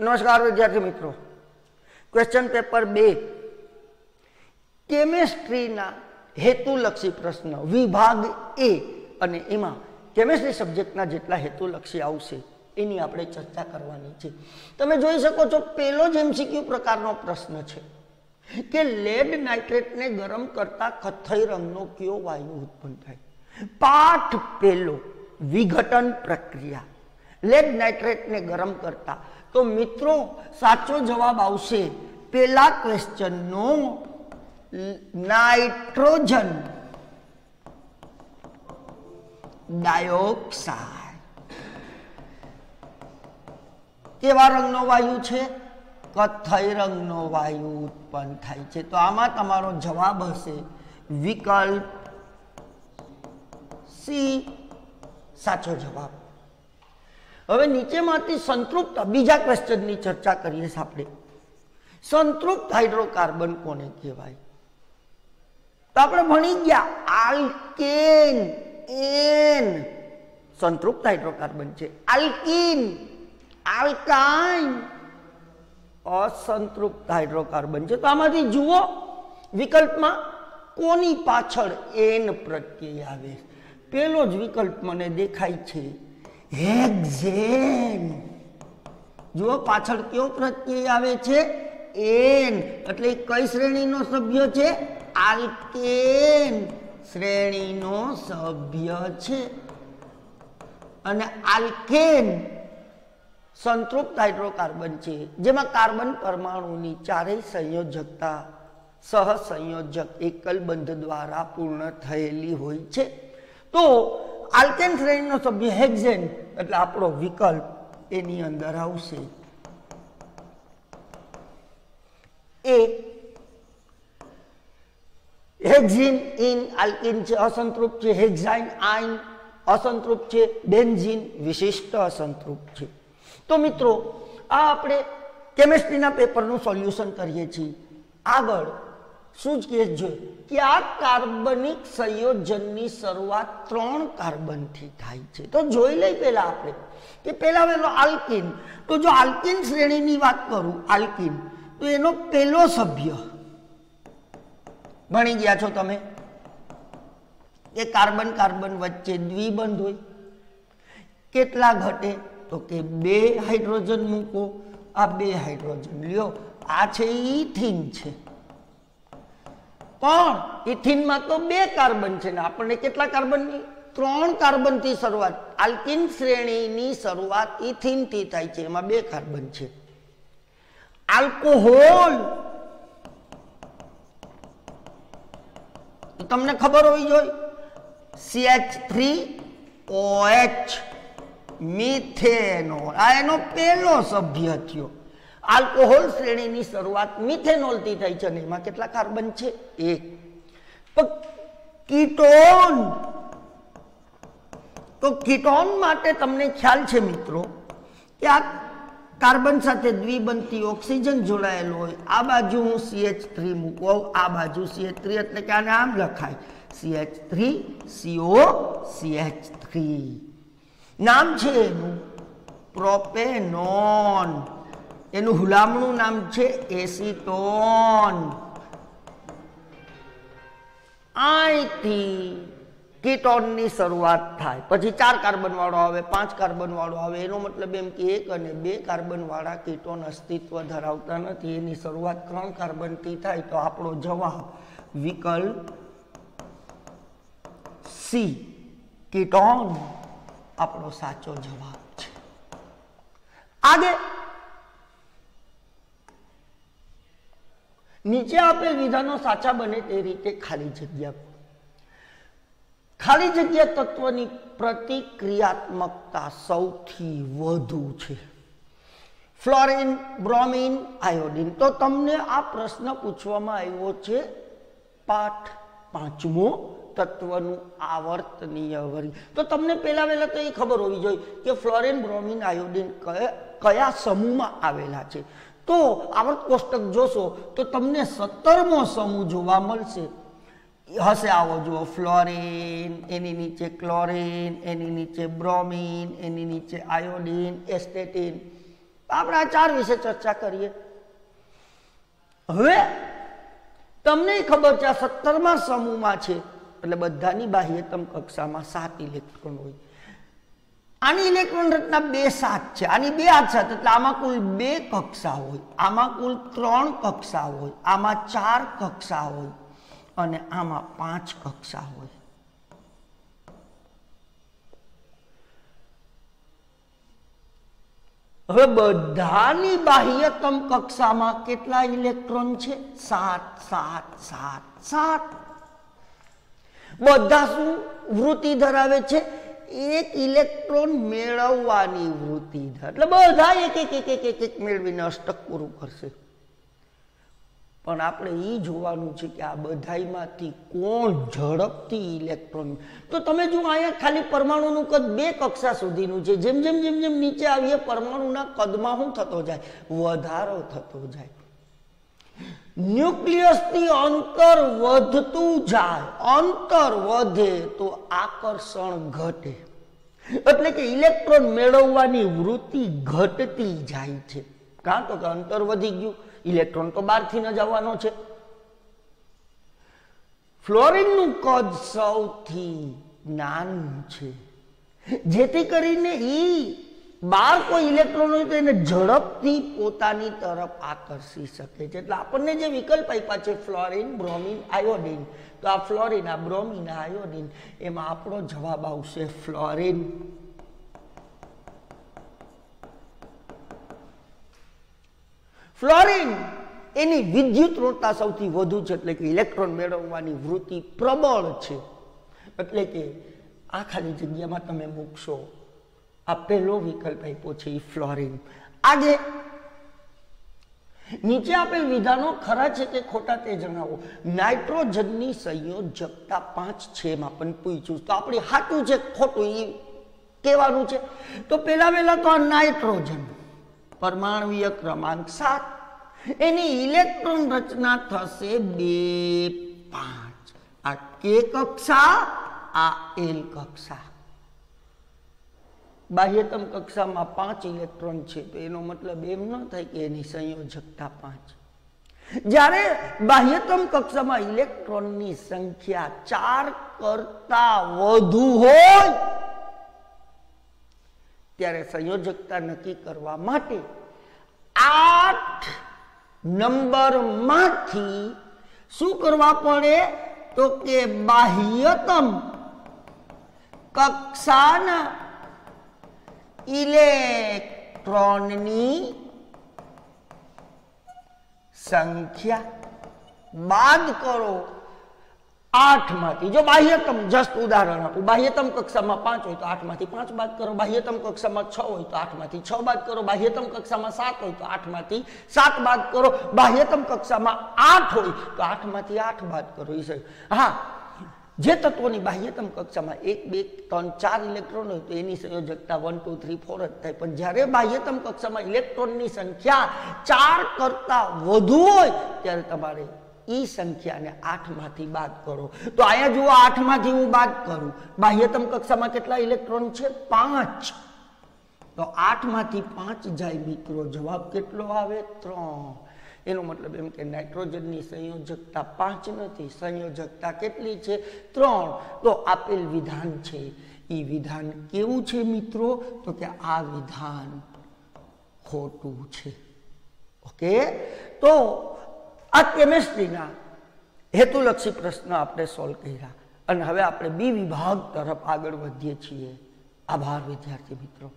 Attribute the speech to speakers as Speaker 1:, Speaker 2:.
Speaker 1: નમસ્કાર વિદ્યાર્થી મિત્રો. ક્વેશ્ચન પેપર બે. કેમેસ્ટ્રીના હેતુલક્ષી પ્રશ્ન. વિભાગ એ અને એમાં કેમેસ્ટ્રી સબ્જેક્ટના જેટલા હેતુલક્ષી આવશે, એની આપણે ચર્ચા કરવાની છે. તમે જોઈ શકો છો પેલો જ એમસીક્યુ પ્રકારનો પ્રશ્ન છે કે લેડ નાઇટ્રેટને ગરમ કરતા કથ્થઈ રંગનો કયો વાયુ ઉત્પન્ન થાય? પાઠ પેલો વિઘટન પ્રક્રિયા. લેડ નાઇટ્રેટને ગરમ કરતા તો મિત્રો, સાચો જવાબ આવશે. પેલા ક્વેશ્ચનનો નાઇટ્રોજન ડાયોક્સાઇડ. કેવા રંગનો વાયુ છે? કથ્થઈ રંગનો વાયુ ઉત્પન્ન થાય છે. તો આમાં તમારો જવાબ હશે વિકલ્પ સી. સાચો જવાબ. હવે નીચેમાંથી સંતૃપ્ત બીજા ક્વેશ્ચનની ચર્ચા કરીએ આપણે. સંતૃપ્ત હાઇડ્રોકાર્બન કોને કહેવાય? તો આપણે ભણી ગયા આલ્કેન એન સંતૃપ્ત હાઇડ્રોકાર્બન છે. આલ્કીન આલ્કાઇન અસંતૃપ્ત હાઇડ્રોકાર્બન છે. તો આમાંથી જુઓ, વિકલ્પમાં કોની પાછળ એન પ્રત્યય આવે પેલો જ વિકલ્પ મને દેખાય છે. હેક્ઝેન જુઓ પાછળ કયો પ્રત્યય આવે છે? એન એટલે કઈ શ્રેણીનો સભ્ય છે? આલ્કેન શ્રેણીનો સભ્ય છે. અને આલ્કેન સંતૃપ્ત હાઇડ્રોકાર્બન છે. જેમાં કાર્બન પરમાણુની ચારેય સંયોજકતા સહસંયોજક એકલ બંધ દ્વારા પૂર્ણ થયેલી હોય છે. તો આલ્કેન શ્રેણીનો સભ્ય હેક્ઝેન, એટલે આપણો વિકલ્પ એની અંદર આવશે. એ હેક્ઝિન ઇન આલ્કિન છે, અસંતૃપ્ત છે. હેક્ઝાઇન આઇન અસંતૃપ્ત છે, બેન્ઝિન વિશિષ્ટ અસંતૃપ્ત છે. તો મિત્રો, આ આપણે કેમેસ્ટ્રીના પેપરનું સોલ્યુશન કરીએ છીએ. આગળ શું જ કહે છે? કે આ કાર્બનિક સંયોજનની શરૂઆત ત્રણ કાર્બનથી થાય છે. તો જોઈ લઈ પહેલા આપણે કે પહેલા પહેલો આલ્કિન. તો જો આલ્કિન શ્રેણીની વાત કરું, આલ્કિન, તો એનો પહેલો સભ્ય ભણી ગયા છો તમે? કે કાર્બન કાર્બન વચ્ચે દ્વિબંધ હોય. કેટલા ઘટે? તો કે બે હાઇડ્રોજન મૂકો. આ બે હાઇડ્રોજન લ્યો. આ છે ઇથિન છે. પણ ઇથિનમાં તો બે કાર્બન છે ને આપણને કેટલા કાર્બનની? ત્રણ કાર્બનથી શરૂઆત. આલ્કિન શ્રેણીની શરૂઆત ઇથિનથી થાય છે. એમાં બે કાર્બન છે. આલ્કોહોલ. તમને ખબર હોવી જોઈએ. CH three OH methanol. આ એનો પહેલો સભ્ય થયો. આલ્કોહોલ શ્રેણીની શરૂઆત મિથેનોલથી થઈ છે અને એમાં કેટલા કાર્બન છે? એક. કીટોન. તો કીટોન માટે તમને ખ્યાલ છે મિત્રો કે આ કાર્બન સાથે દ્વિબંધી ઓક્સિજન જોડાયેલો હોય. આ બાજુ હું સીએચ થ્રી મૂકો. આ બાજુ સીએચ થ્રી એટલે કે આને આમ લખાય. CH three CO CH three નામ છે એનું. પ્રોપેનોન. એનું હુલામણું નામ છે એસિટોન. અહીંથી કીટોનની શરૂઆત થાય. પછી ચાર કાર્બન વાળો આવે, પાંચ કાર્બન વાળો આવે. એનો મતલબ એમ કે એક અને બે કાર્બન વાળા કીટોન અસ્તિત્વ ધરાવતા નથી. એની શરૂઆત ત્રણ કાર્બનથી થાય. તો આપણો જવાબ વિકલ્પ સી, કીટોન. આપણો સાચો જવાબ છે. આગળ નીચે આપેલ વિધાનો સાચા બને તે રીતે ખાલી જગ્યા ખાલી જગ્યા તત્વની પ્રતિક્રિયાત્મકતા સૌથી વધુ છે. Fluorine bromine iodine. તો તમને આ પ્રશ્ન પૂછવામાં આવ્યો છે પાઠ પાંચમો તત્વનું આવર્તનીય વર્ગ. તો તમને પહેલા વહેલા તો એ ખબર હોવી જોઈએ કે ફ્લોરિન બ્રોમિન આયોડિન કયા સમૂહમાં આવેલા છે. તો આવર્ત કોષ્ટક જોશો તો તમને સત્તરમો સમૂહ જોવા મળશે. હશે આવો જુઓ, ફ્લોરિન, એની નીચે ક્લોરિન, એની નીચે બ્રોમિન, એની નીચે આયોડિન, એસ્ટેટિન. આપણે આ ચાર વિશે ચર્ચા કરીએ. હવે તમને ખબર છે આ સત્તરમા સમૂહમાં છે. એટલે બધાની બાહ્યતમ કક્ષામાં સાત ઇલેક્ટ્રોન હોય. આની ઇલેક્ટ્રોન રચના બે સાત છે. આની બે આઠ સાત. એટલે આમાં કુલ બે કક્ષા હોય. આમાં કુલ ત્રણ કક્ષા હોય. આમાં ચાર કક્ષા હોય. અને આમાં પાંચ કક્ષા હોય. હવે બધાની બાહ્યતમ કક્ષામાં કેટલા ઇલેક્ટ્રોન છે? સાત સાત સાત સાત. બધા શું વૃત્તિ ધરાવે છે? એક ઇલેક્ટ્રોન મેળવવાની વૃત્તિ એટલે બધા એક એક એક એક એક એક મેળવીને અષ્ટક પૂરું કરશે. પણ આપણે એ જોવાનું છે કે આ બધાઈમાંથી કોણ ઝડપથી ઇલેક્ટ્રોન તો તમે જો અહીંયા ખાલી પરમાણુનું કદ બે કક્ષા સુધીનું છે. જેમ જેમ જેમ જેમ નીચે આવીએ, પરમાણુના કદમાં શું થતો જાય? વધારો થતો જાય. ન્યુક્લિયસથી અંતર વધતું જાય, અંતર વધે તો આકર્ષણ ઘટે. એટલે કે ઇલેક્ટ્રોન મેળવવાની વૃત્તિ ઘટતી જાય છે. કારણ તો કે અંતર વધી ગયું, ઇલેક્ટ્રોન તો બહારથી ન જવાનો છે. ફ્લોરિનનું કદ સૌથી નાનું છે. જેથી કરીને એ કોઈ ઇલેક્ટ્રોન હોય તો એને ઝડપથી પોતાની તરફ આકર્ષી શકે છે. એટલે આપણને જે વિકલ્પ આપ્યા છે ફ્લોરિન, બ્રોમિન, આયોડિન. તો આ ફ્લોરિન, આ બ્રોમિન આયોડિન, એમાં આપણો જવાબ આવશે ફ્લોરિન. ફ્લોરિન એની વિદ્યુત ઋણતા સૌથી વધુ છે, એટલે કે ઇલેક્ટ્રોન મેળવવાની વૃત્તિ પ્રબળ છે. એટલે કે આ ખાલી જગ્યામાં તમે મૂકશો. આ પહેલો વિકલ્પ આપ્યો છે એ ફ્લોરિંગ આજે નીચે આપેલ વિધાનો ખરા છે કે ખોટા તે જણાવો. નાઇટ્રોજનની સંયોજકતા પાંચ છે એમાં પણ પૂછ્યું તો આપણે સાચું છે ખોટું એ કહેવાનું છે. તો પહેલા વહેલા તો આ નાઇટ્રોજન પરમાણવીય ક્રમાંક સાત. એની ઇલેક્ટ્રોન રચના થશે બે પાંચ. આ કે કક્ષા, આ એલ કક્ષા. બાહ્યતમ કક્ષામાં પાંચ ઇલેક્ટ્રોન છે, તો એનો મતલબ એમ ન થાય કે એની સંયોજકતા પાંચ. જ્યારે બાહ્યતમ કક્ષામાં ઇલેક્ટ્રોનની સંખ્યા ચાર કરતા વધુ હોય, ત્યારે સંયોજકતા નક્કી કરવા માટે આઠ નંબરમાંથી શું કરવા પડે? તો કે બાહ્યતમ કક્ષાના ઇલેક્ટ્રોનની સંખ્યા બાદ કરો. આઠમાંથી, જો બાહ્યતમ જસ્ટ ઉદાહરણ આપું, બાહ્યતમ કક્ષામાં પાંચ હોય તો આઠમાંથી પાંચ બાદ કરો, બાહ્યતમ કક્ષામાં છ હોય તો આઠમાંથી છ બાદ કરો, બાહ્યતમ કક્ષામાં સાત હોય તો આઠમાંથી સાત બાદ કરો, બાહ્યતમ કક્ષામાં આઠ હોય તો આઠમાંથી આઠ બાદ કરો. એ હા જે તત્વોની બાહ્યતમ કક્ષામાં એક, બે, ત્રણ, ચાર ઇલેક્ટ્રોન હોય તો એની સંયોજકતા વન ટુ થ્રી ફોર જ થાય. પણ જ્યારે બાહ્યતમ કક્ષામાં ઇલેક્ટ્રોનની સંખ્યા ચાર કરતા વધુ હોય, ત્યારે તમારે ઈ સંખ્યાને આઠમાંથી બાદ કરો. તો અહીંયા જુઓ, આઠમાંથી હું બાદ કરું. બાહ્યતમ કક્ષામાં કેટલા ઇલેક્ટ્રોન છે? પાંચ. તો આઠમાંથી પાંચ જાય મિત્રો. જવાબ કેટલો આવે? ત્રણ. એનો મતલબ એમ કે નાઇટ્રોજનની સંયોજકતા પાંચ નથી, સંયોજકતા કેટલી છે? ત્રણ. તો આપેલ વિધાન છે. એ વિધાન કેવું છે મિત્રો? તો કે આ વિધાન ખોટું છે. ઓકે? તો આ કેમેસ્ટ્રીના હેતુલક્ષી પ્રશ્ન આપણે સોલ્વ કર્યા. અને હવે આપણે બી વિભાગ તરફ આગળ વધીએ છીએ. આભાર વિદ્યાર્થી મિત્રો.